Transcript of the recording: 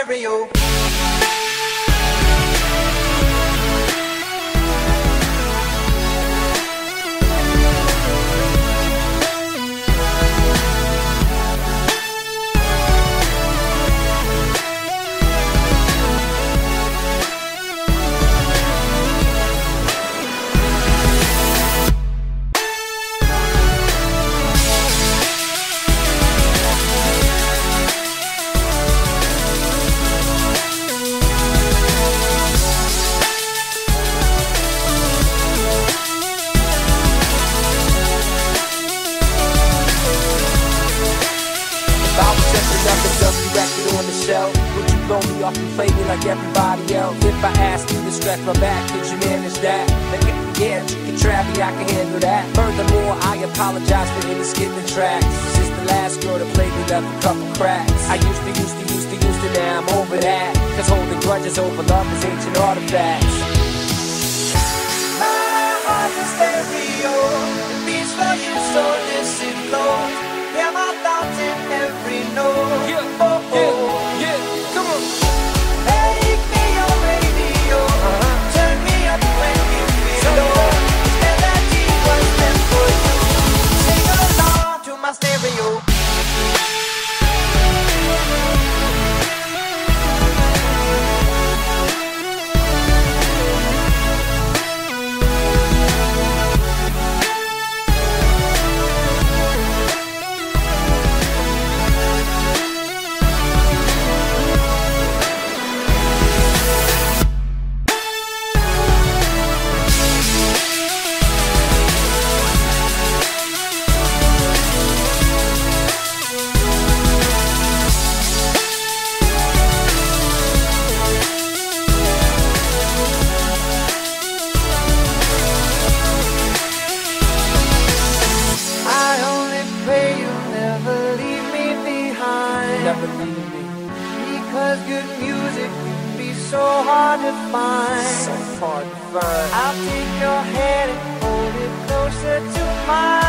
stereo. nothing dusty record on the shelf. Would you blow me off and play me like everybody else? If I asked you to stretch my back, could you manage that? Like, yeah, you can I can handle that. Furthermore, I apologize for any the tracks. Since the last girl to played me left a couple cracks. I used to, used to, used to, used to, now I'm over that. Cause holding grudges over love is ancient artifacts. Behind. Never leave me. Because good music can be so hard to find. So hard to find. I'll take your hand and hold it closer to mine.